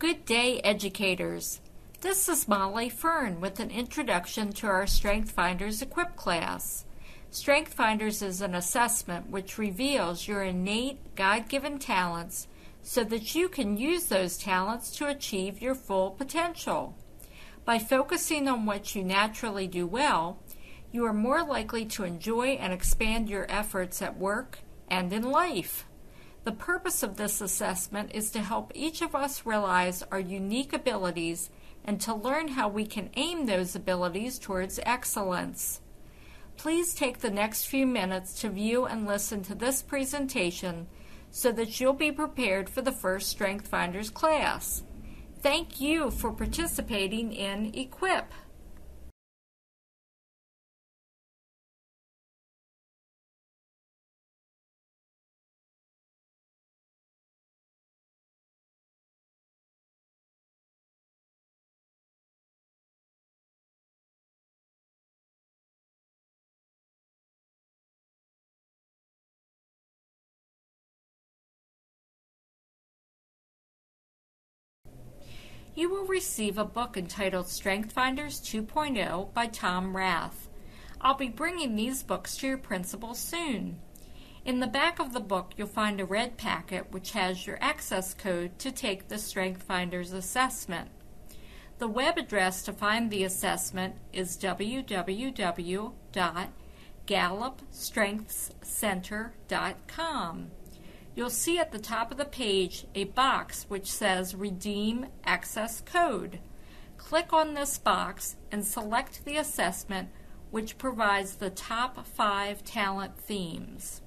Good day, educators. This is Molly Fern with an introduction to our Strength Finders Equip class. Strength Finders is an assessment which reveals your innate God given talents so that you can use those talents to achieve your full potential. By focusing on what you naturally do well, you are more likely to enjoy and expand your efforts at work and in life. The purpose of this assessment is to help each of us realize our unique abilities and to learn how we can aim those abilities towards excellence. Please take the next few minutes to view and listen to this presentation so that you'll be prepared for the first Strength Finders class. Thank you for participating in EQUIP. You will receive a book entitled Strength Finders 2.0 by Tom Rath. I'll be bringing these books to your principal soon. In the back of the book, you'll find a red packet which has your access code to take the Strength Finders assessment. The web address to find the assessment is www.gallupstrengthscenter.com you'll see at the top of the page a box which says Redeem Access Code. Click on this box and select the assessment which provides the top five talent themes.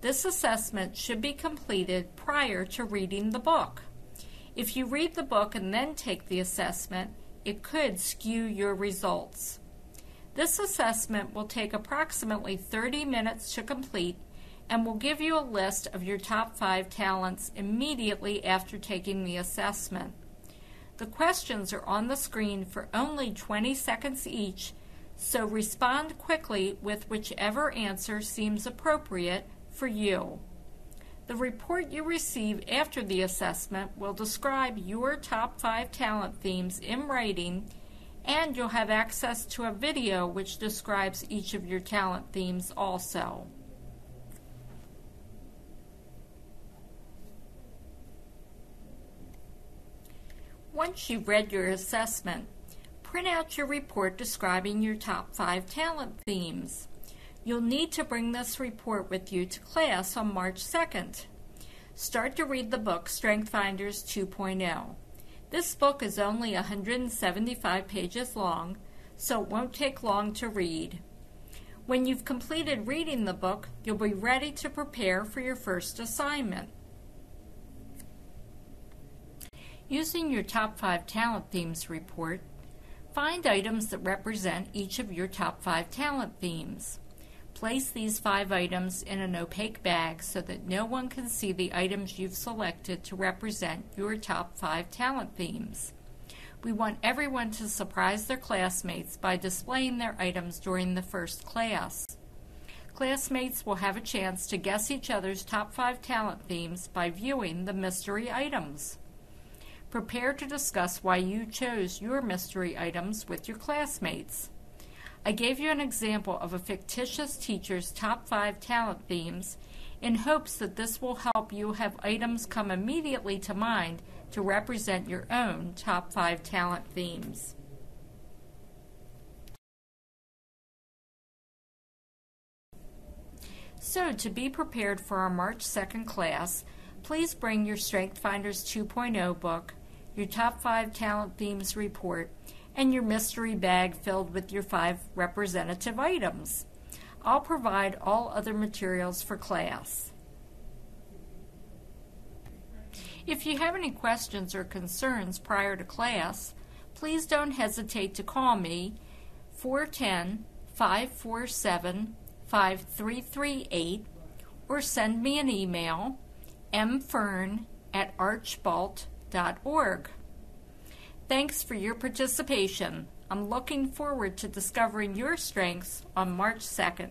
This assessment should be completed prior to reading the book. If you read the book and then take the assessment, it could skew your results. This assessment will take approximately 30 minutes to complete and will give you a list of your top five talents immediately after taking the assessment. The questions are on the screen for only 20 seconds each, so respond quickly with whichever answer seems appropriate for you. The report you receive after the assessment will describe your top five talent themes in writing, and you'll have access to a video which describes each of your talent themes also. Once you've read your assessment, print out your report describing your top five talent themes. You'll need to bring this report with you to class on March 2nd. Start to read the book Strength Finders 2.0. This book is only 175 pages long, so it won't take long to read. When you've completed reading the book, you'll be ready to prepare for your first assignment. Using your Top 5 Talent Themes report, find items that represent each of your top 5 talent themes. Place these five items in an opaque bag so that no one can see the items you've selected to represent your top 5 talent themes. We want everyone to surprise their classmates by displaying their items during the first class. Classmates will have a chance to guess each other's top 5 talent themes by viewing the mystery items. Prepare to discuss why you chose your mystery items with your classmates. I gave you an example of a fictitious teacher's top five talent themes in hopes that this will help you have items come immediately to mind to represent your own top five talent themes. So, to be prepared for our March 2nd class, please bring your Strength Finders 2.0 book your top five talent themes report, and your mystery bag filled with your five representative items. I'll provide all other materials for class. If you have any questions or concerns prior to class, please don't hesitate to call me 410 547 5338 or send me an email mfern at archbalt.com Thanks for your participation. I'm looking forward to discovering your strengths on March 2nd.